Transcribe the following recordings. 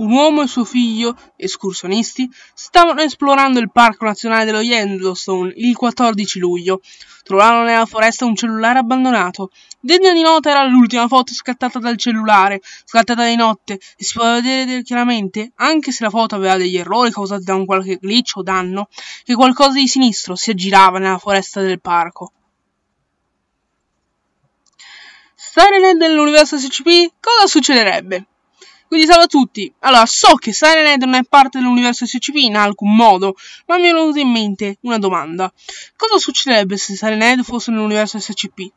un uomo e suo figlio, escursionisti, stavano esplorando il Parco Nazionale dello Yellowstone il 14 luglio. Trovarono nella foresta un cellulare abbandonato. Degna di nota era l'ultima foto scattata dal cellulare, scattata di notte, e si poteva vedere chiaramente, anche se la foto aveva degli errori causati da un qualche glitch o danno, che qualcosa di sinistro si aggirava nella foresta del parco. Sirenhead nell'universo SCP, cosa succederebbe? Quindi salve a tutti. Allora, so che Sirenhead non è parte dell'universo SCP in alcun modo, ma mi è venuta in mente una domanda. Cosa succederebbe se Sirenhead fosse nell'universo SCP?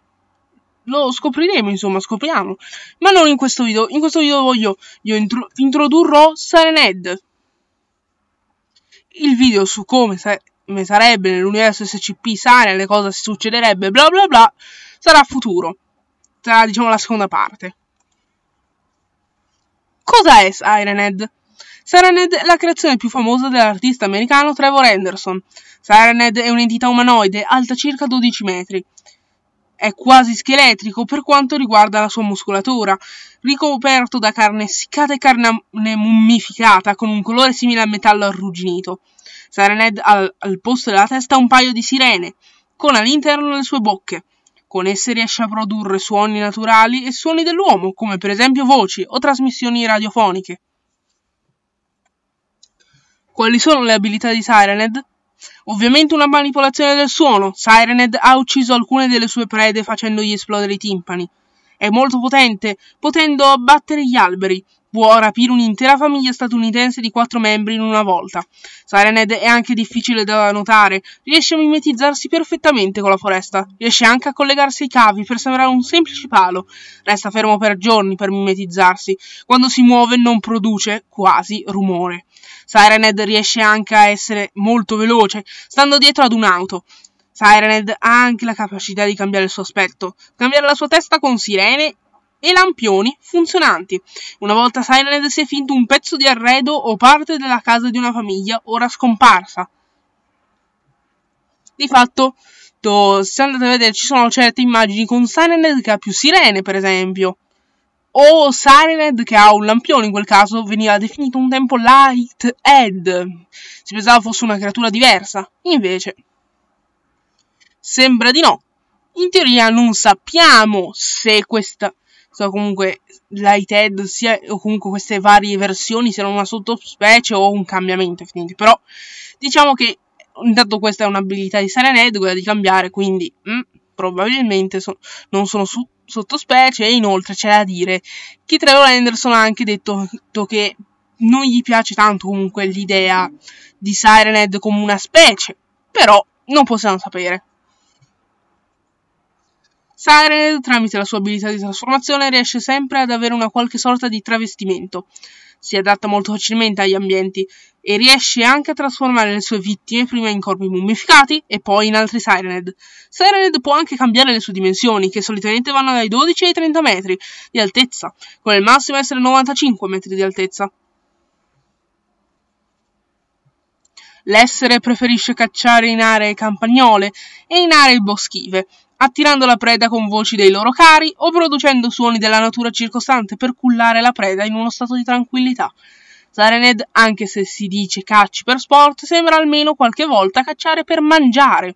Lo scopriremo, insomma, scopriamo. Ma non in questo video. In questo video voglio, io intro introdurrò Sirenhead. Il video su come, sa sarebbe nell'universo SCP Siren, le cose succederebbe, bla bla bla, sarà futuro tra, diciamo, la seconda parte. Cosa è Sirenhead? Sirenhead è la creazione più famosa dell'artista americano Trevor Henderson. Sirenhead è un'entità umanoide alta circa 12 metri. È quasi scheletrico per quanto riguarda la sua muscolatura, ricoperto da carne essiccata e carne mummificata con un colore simile al metallo arrugginito. Sirenhead ha al, al posto della testa un paio di sirene, con all'interno le sue bocche. Con esse riesce a produrre suoni naturali e suoni dell'uomo, come per esempio voci o trasmissioni radiofoniche. Quali sono le abilità di Sirenhead? Ovviamente una manipolazione del suono. Sirenhead ha ucciso alcune delle sue prede facendogli esplodere i timpani. È molto potente, potendo abbattere gli alberi, può rapire un'intera famiglia statunitense di quattro membri in una volta. Sirenhead è anche difficile da notare, riesce a mimetizzarsi perfettamente con la foresta, riesce anche a collegarsi ai cavi per sembrare un semplice palo, resta fermo per giorni per mimetizzarsi, quando si muove non produce quasi rumore. Sirenhead riesce anche a essere molto veloce, stando dietro ad un'auto. Sirenhead ha anche la capacità di cambiare il suo aspetto, cambiare la sua testa con sirene e lampioni funzionanti. Una volta Silent si è finto un pezzo di arredo o parte della casa di una famiglia ora scomparsa. Di fatto, to, se andate a vedere, ci sono certe immagini con Silent che ha più sirene, per esempio. O Silent che ha un lampione, in quel caso veniva definito un tempo Lighthead. Si pensava fosse una creatura diversa. Invece, sembra di no. In teoria non sappiamo se questa so, comunque l'iTED sia o comunque queste varie versioni siano una sottospecie o un cambiamento effettivamente. Però diciamo che intanto questa è un'abilità di Sirenhead quella di cambiare quindi mm, probabilmente so, non sono su, sottospecie e inoltre c'è da dire che Trevor Anderson ha anche detto che non gli piace tanto comunque l'idea di Sirenhead come una specie però non possiamo sapere Siren, tramite la sua abilità di trasformazione, riesce sempre ad avere una qualche sorta di travestimento. Si adatta molto facilmente agli ambienti e riesce anche a trasformare le sue vittime prima in corpi mummificati e poi in altri Sirenhead. Sirenhead può anche cambiare le sue dimensioni, che solitamente vanno dai 12 ai 30 metri di altezza, con il massimo essere 95 metri di altezza. L'essere preferisce cacciare in aree campagnole e in aree boschive, attirando la preda con voci dei loro cari o producendo suoni della natura circostante per cullare la preda in uno stato di tranquillità. Zarened, anche se si dice cacci per sport, sembra almeno qualche volta cacciare per mangiare.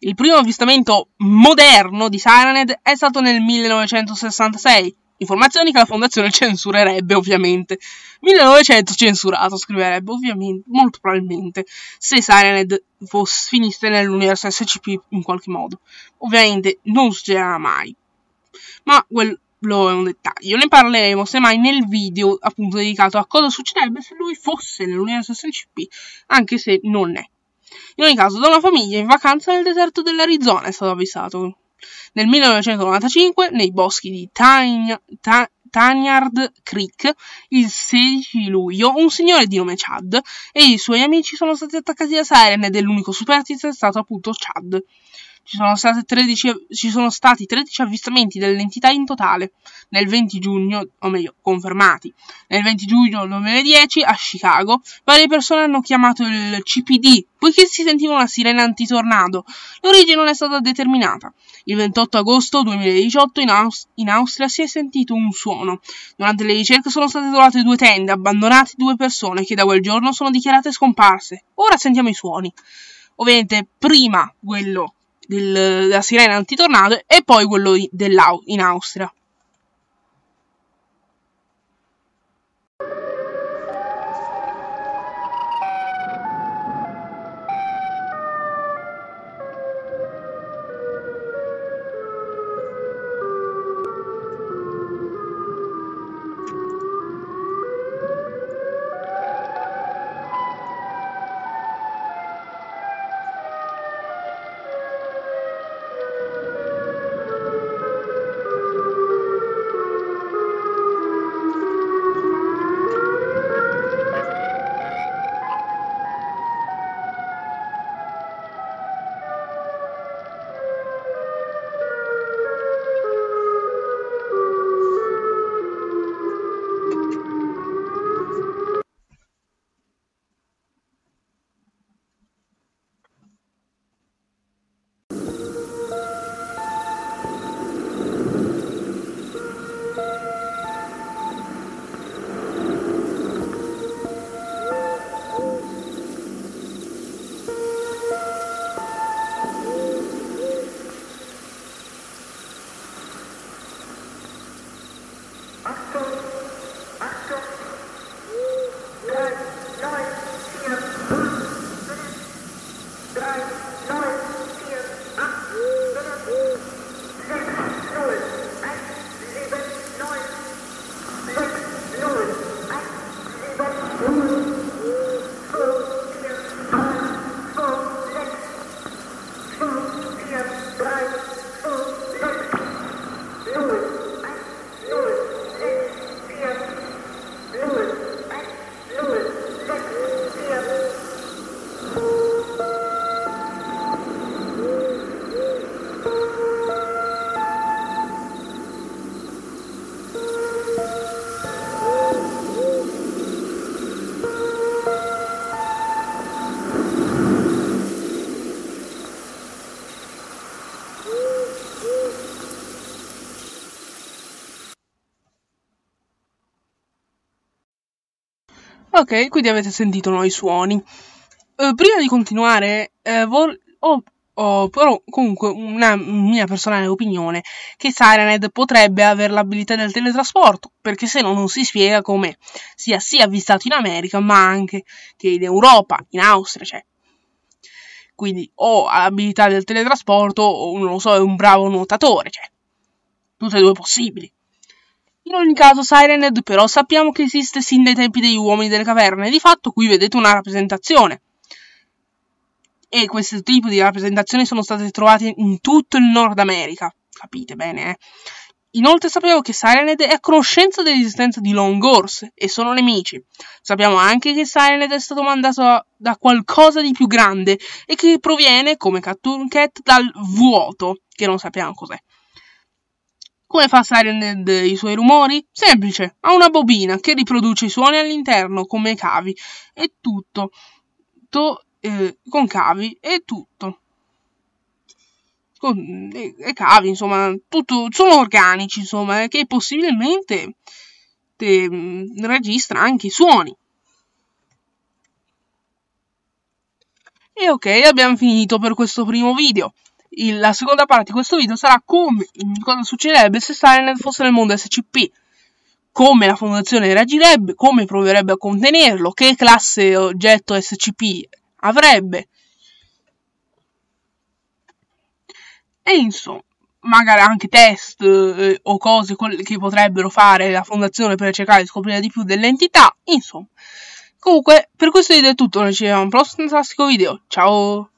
Il primo avvistamento moderno di Sirened è stato nel 1966, Informazioni che la fondazione censurerebbe, ovviamente. 1900 censurato, scriverebbe, ovviamente, molto probabilmente, se Sirenhead fosse, finisse nell'universo SCP in qualche modo. Ovviamente non succederà mai. Ma quello è un dettaglio. Ne parleremo semmai nel video appunto dedicato a cosa succederebbe se lui fosse nell'universo SCP, anche se non è. In ogni caso, da una famiglia in vacanza nel deserto dell'Arizona è stato avvisato. Nel 1995, nei boschi di Tanyard Creek, il 16 luglio, un signore di nome Chad e i suoi amici sono stati attaccati da Siren ed è l'unico superstite è stato appunto Chad. Ci sono, 13, ci sono, stati 13 avvistamenti dell'entità in totale nel 20 giugno, o meglio, confermati. Nel 20 giugno 2010 a Chicago varie persone hanno chiamato il CPD poiché si sentiva una sirena antitornado. L'origine non è stata determinata. Il 28 agosto 2018 in, Aus- in Austria si è sentito un suono. Durante le ricerche sono state trovate due tende, abbandonate due persone che da quel giorno sono dichiarate scomparse. Ora sentiamo i suoni. Ovviamente prima quello della sirena antitornado e poi quello in Austria. Thank you. Ok, quindi avete sentito nuovi suoni. Uh, prima di continuare, uh, vor- ho, ho, però comunque una mia personale opinione che Sirenhead potrebbe avere l'abilità del teletrasporto, perché se no non si spiega come sia sia avvistato in America, ma anche che in Europa, in Austria, cioè. Quindi o ha l'abilità del teletrasporto o non lo so, è un bravo nuotatore, cioè. Tutte e due possibili. In ogni caso, Sirenhead però sappiamo che esiste sin dai tempi degli uomini delle caverne, di fatto qui vedete una rappresentazione. E questo tipo di rappresentazioni sono state trovate in tutto il Nord America. Capite bene, eh? Inoltre sappiamo che Sirenhead è a conoscenza dell'esistenza di Long Horse e sono nemici. Sappiamo anche che Sirenhead è stato mandato da qualcosa di più grande e che proviene, come Cartoon Cat, dal vuoto, che non sappiamo cos'è. Come fa Sirenhead i suoi rumori? Semplice, ha una bobina che riproduce i suoni all'interno come cavi e tutto. To, eh, con cavi e tutto. Con, e, e, cavi, insomma, tutto, sono organici, insomma, eh, che possibilmente te, mm, registra anche i suoni. E ok, abbiamo finito per questo primo video il, la seconda parte di questo video sarà come, cosa succederebbe se Sirenet fosse nel mondo SCP, come la fondazione reagirebbe, come proverebbe a contenerlo, che classe oggetto SCP avrebbe. E insomma, magari anche test eh, o cose che potrebbero fare la fondazione per cercare di scoprire di più dell'entità, insomma. Comunque, per questo video è tutto, noi ci vediamo al prossimo fantastico video, ciao!